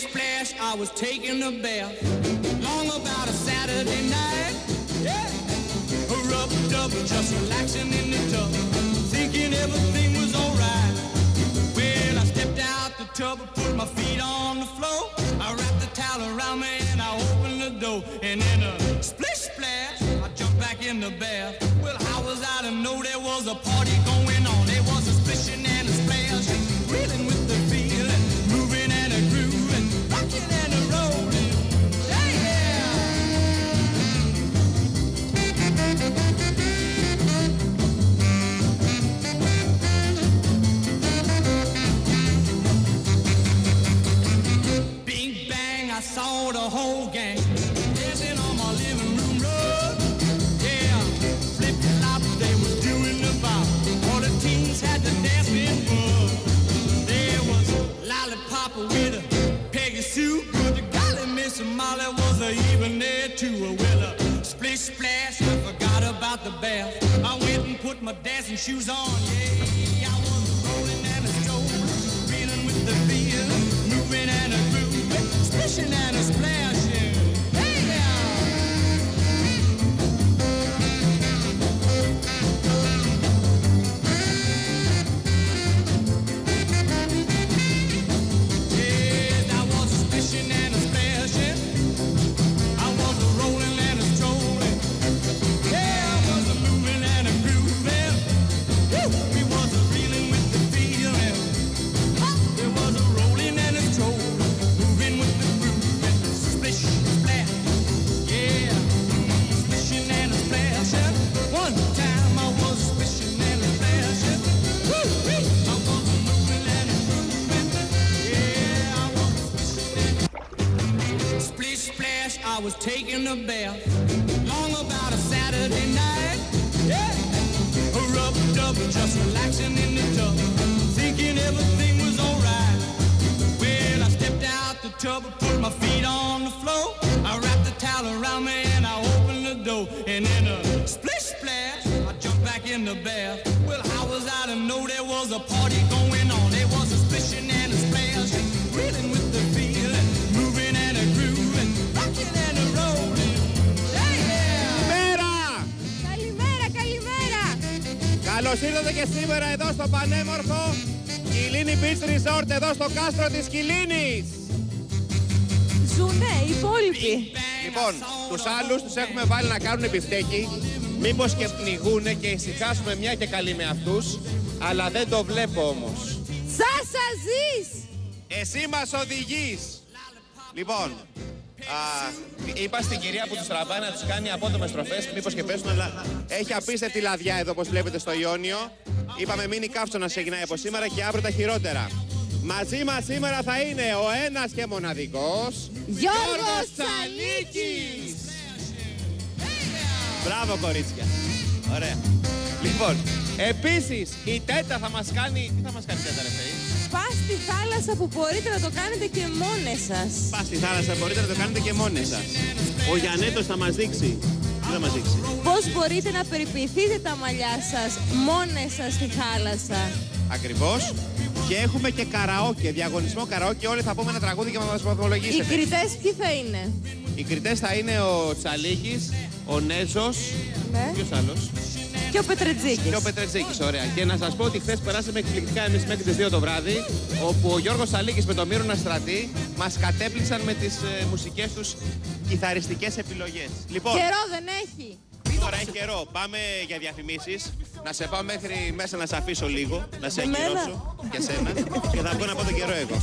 splash, I was taking a bath. Long about a Saturday night. Yeah. Rub dub, just relaxing in the tub. Thinking everything was alright. Well, I stepped out the tub, put my feet on the floor. I wrapped the towel around me and I opened the door. And in a splish splash, I jumped back in the bath. Well, how was I to know there was a party going lollipop with a Peggy Sue. The golly Miss Molly was a even there too. Well, a splish splash, I forgot about the bath. I went and put my dancing shoes on. Yeah, I was rolling and a strolling, reeling with the feeling, moving and a grooving, splishing and a splashing. Splish I was taking a bath. Long about a Saturday night. Yeah. Rub dub, just relaxing in the tub. Thinking everything was alright. Well, I stepped out the tub, put my feet on the floor. I wrapped the towel around me and I opened the door. And in a splish splash, I jumped back in the bath. Well, how was I to know there was a party going on? Καλώς ήρθατε και σήμερα εδώ στο πανέμορφο Κυλλήνη Beach Resort εδώ στο κάστρο της Κυλλήνης. Ζούνε, οι υπόλοιποι. Λοιπόν, τους άλλους τους έχουμε βάλει να κάνουν επιφτέκι μήπως και πνιγούνε και ησυχάσουμε μια και καλή με αυτούς αλλά δεν το βλέπω όμως. Σάσα ζεις! Εσύ μας οδηγείς. Λοιπόν, α, είπα στην κυρία που τους τραβάει να τους κάνει απότομες στροφές, μήπως και πέσουν, αλλά έχει απίστευτη λαδιά εδώ, όπως βλέπετε στο Ιόνιο. Είπαμε μείνει καύσο να ξεκινάει από σήμερα και αύριο τα χειρότερα. Μαζί μας σήμερα θα είναι ο ένας και μοναδικός Γιώργος Τσαλίκης. Μπράβο κορίτσια. Ωραία. Λοιπόν, επίσης η Τέτα θα μας κάνει... Τι θα μας κάνει η Τέτα ρε Θεή; Πας στη θάλασσα που μπορείτε να το κάνετε και μόνες σας. Πας στη θάλασσα, μπορείτε να το κάνετε και μόνοι σας. Ο Γιαννέτος θα μας δείξει. Τι θα μας δείξει; Πώς μπορείτε να περιποιηθείτε τα μαλλιά σας μόνες σας στη θάλασσα; Ακριβώς. Και έχουμε και καραόκε, διαγωνισμό καραόκε. Όλοι θα πούμε ένα τραγούδι και θα μας Οι βαθμολογήσετε. κριτές ποιοι θα είναι; Οι κριτές θα είναι ο Τσαλίκης, ο Νέζος, Ναι. ποιος άλλος, Και ο Πετρετζίκης. και ο Πετρετζίκης, ωραία. Και να σας πω ότι χθες περάσαμε εκπληκτικά εμείς μέχρι τις 2 το βράδυ, όπου ο Γιώργος Τσαλίκης με τον Μύρονα Στρατή μας κατέπληξαν με τις ε, μουσικές τους κιθαριστικές επιλογές. Λοιπόν, Καιρό δεν έχει. τώρα έχει καιρό. Πάμε για διαφημίσεις. Να σε πάω μέχρι μέσα να σε αφήσω λίγο, να σε Εμένα; ακυρώσω και σένα και θα βγω να πω τον καιρό εγώ.